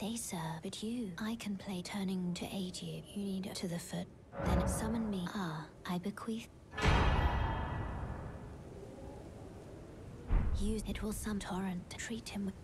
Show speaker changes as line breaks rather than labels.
They, serve, but you. I can play turning to aid you. You need to the foot. Then summon me. Ah, I bequeath. Use it will some torrent. Treat him with